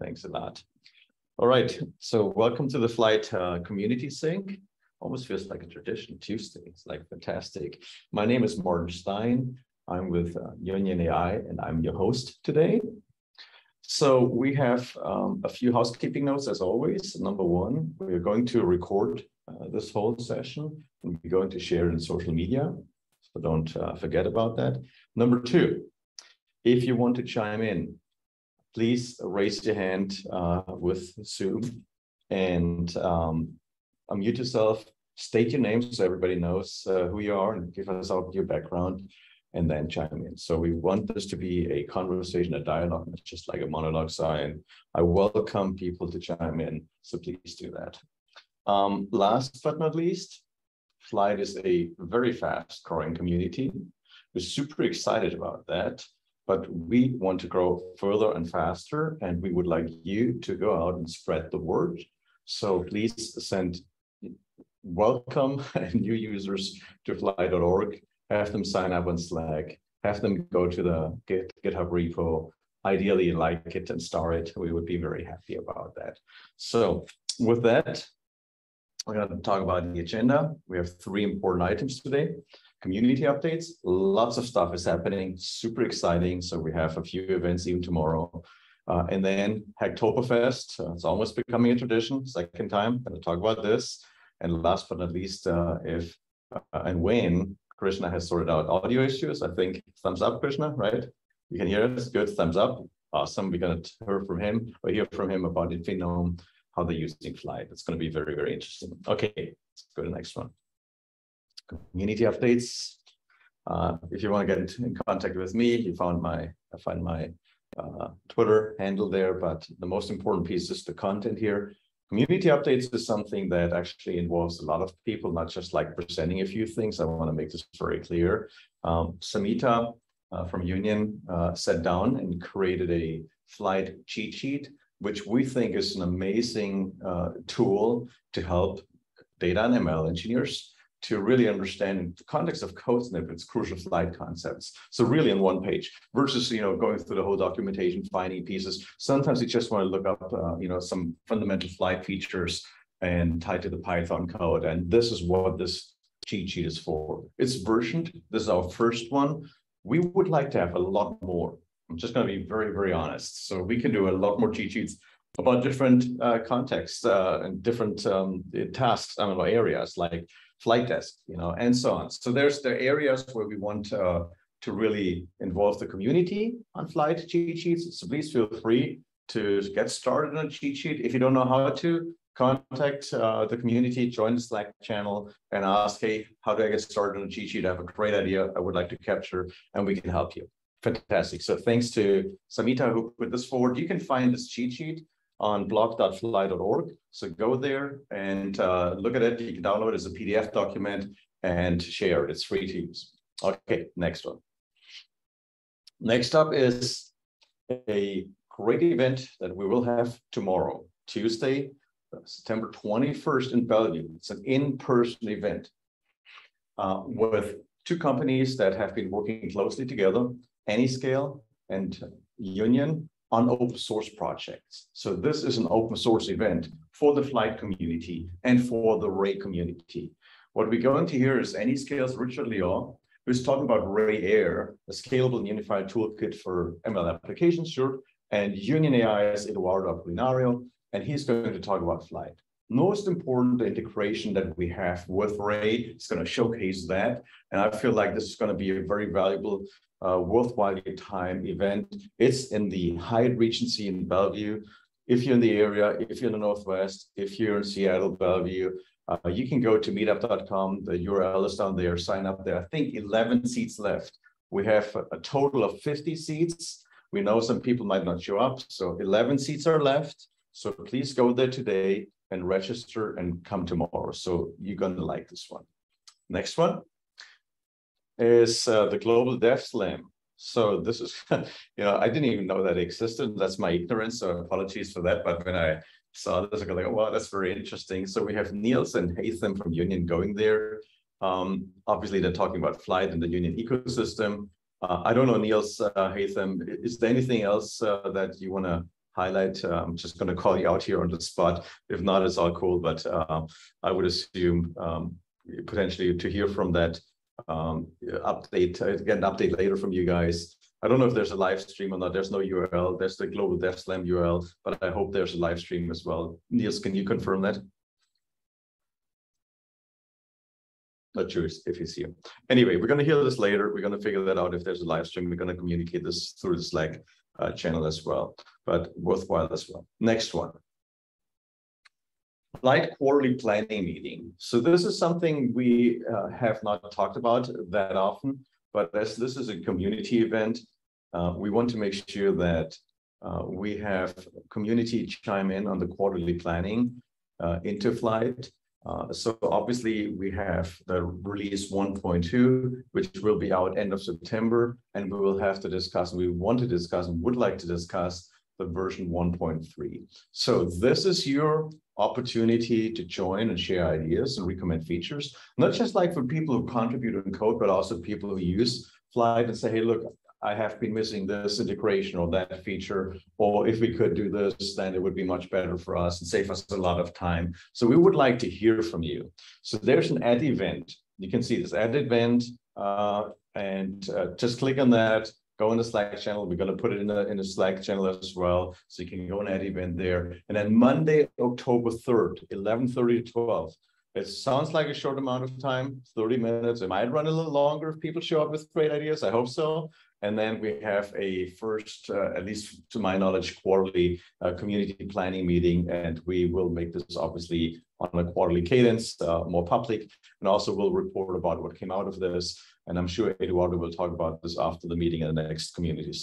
Thanks a lot. All right, so welcome to the Flyte uh, community sync. Almost feels like a tradition, Tuesday. It's like fantastic. My name is Martin Stein. I'm with uh, Union AI and I'm your host today. So we have um, a few housekeeping notes as always. Number one, we're going to record uh, this whole session and we're going to share it in social media. So don't uh, forget about that. Number two, if you want to chime in, please raise your hand uh, with Zoom and um, unmute yourself, state your name so everybody knows uh, who you are and give us out your background and then chime in. So we want this to be a conversation, a dialogue, not just like a monologue. So I, I welcome people to chime in. So please do that. Um, last but not least, Flyte is a very fast growing community. We're super excited about that but we want to grow further and faster, and we would like you to go out and spread the word. So please send welcome new users to flyte.org, have them sign up on Slack, have them go to the Git, GitHub repo, ideally like it and star it. We would be very happy about that. So with that, we're going to talk about the agenda. We have three important items today community updates. Lots of stuff is happening, super exciting. So we have a few events even tomorrow. Uh, and then Hacktoberfest, uh, it's almost becoming a tradition, second time, to talk about this. And last but not least, uh, if uh, and when Krishna has sorted out audio issues, I think thumbs up, Krishna, right? You can hear us, good, thumbs up. Awesome, we're going to hear from him or hear from him about Infinome, how they're using Flyte. It's going to be very, very interesting. Okay, let's go to the next one community updates. Uh, if you want to get in contact with me, you found my I find my uh, Twitter handle there. But the most important piece is the content here. Community updates is something that actually involves a lot of people, not just like presenting a few things. I want to make this very clear. Um, Samhita uh, from Union uh, sat down and created a Flyte cheat sheet, which we think is an amazing uh, tool to help data and ML engineers to really understand the context of code snippets, crucial Flyte concepts. So really on one page versus, you know, going through the whole documentation, finding pieces. Sometimes you just want to look up, uh, you know, some fundamental Flyte features and tie to the Python code. And this is what this cheat sheet is for. It's versioned. This is our first one. We would like to have a lot more. I'm just going to be very, very honest. So we can do a lot more cheat sheets about different uh, contexts uh, and different um, tasks, I don't know, areas like Flyte desk, you know, and so on. So there's the areas where we want uh, to really involve the community on Flyte cheat sheets. So please feel free to get started on a cheat sheet. If you don't know how to, contact uh, the community, join the Slack channel and ask, hey, how do I get started on a cheat sheet? I have a great idea I would like to capture and we can help you. Fantastic. So thanks to Samhita who put this forward. You can find this cheat sheet on blog.flyte.org. So go there and uh, look at it. You can download it as a PDF document and share it. It's free to use. Okay, next one. Next up is a great event that we will have tomorrow, Tuesday, September 21st in Bellevue. It's an in-person event uh, with two companies that have been working closely together, Anyscale and Union, on open source projects. So this is an open source event for the Flyte community and for the Ray community. What we're going to hear is Anyscale's Richard Liaw, who's talking about Ray Air, a scalable and unified toolkit for ML applications, sure, and Union AI's Eduardo Apolinario, and he's going to talk about Flyte. Most important, integration that we have with Ray is going to showcase that. And I feel like this is going to be a very valuable uh, worthwhile time event. It's in the Hyatt Regency in Bellevue. If you're in the area, if you're in the Northwest, if you're in Seattle, Bellevue, uh, you can go to meetup.com. The URL is down there. Sign up there. I think 11 seats left. We have a, total of 50 seats. We know some people might not show up. So 11 seats are left. So please go there today and register and come tomorrow. So you're going to like this one. Next one is uh, the Global Dev Slam. So this is, you know, I didn't even know that existed. That's my ignorance, so apologies for that. But when I saw this, I go like, wow, that's very interesting. So we have Niels and Haitham from Union going there. Um, obviously, they're talking about Flyte and the Union ecosystem. Uh, I don't know, Niels, uh, Haitham, is there anything else uh, that you want to highlight. Uh, I'm just going to call you out here on the spot. If not, it's all cool. But uh, I would assume um, potentially to hear from that um, update, uh, get an update later from you guys. I don't know if there's a live stream or not. There's no URL. There's the Global Dev Slam URL, but I hope there's a live stream as well. Niels, can you confirm that? Not sure if he's here. Anyway, we're going to hear this later. We're going to figure that out if there's a live stream. We're going to communicate this through the Slack uh, channel as well, but worthwhile as well. Next one. Flyte quarterly planning meeting. So this is something we uh, have not talked about that often, but as this is a community event, uh, we want to make sure that uh, we have community chime in on the quarterly planning uh, into Flyte uh, so obviously we have the release 1.2, which will be out end of September, and we will have to discuss, we want to discuss and would like to discuss the version 1.3. So this is your opportunity to join and share ideas and recommend features, not just like for people who contribute in code, but also people who use Flyte and say, hey, look, I have been missing this integration or that feature, or if we could do this, then it would be much better for us and save us a lot of time. So we would like to hear from you. So there's an add event. You can see this add event, uh, and uh, just click on that, go in the Slack channel. We're going to put it in the, in the Slack channel as well. So you can go and add event there. And then Monday, October 3rd, 11.30 to 12. It sounds like a short amount of time, 30 minutes. It might run a little longer if people show up with great ideas. I hope so. And then we have a first, uh, at least to my knowledge, quarterly uh, community planning meeting. And we will make this obviously on a quarterly cadence, uh, more public, and also we'll report about what came out of this. And I'm sure Eduardo will talk about this after the meeting in the next community.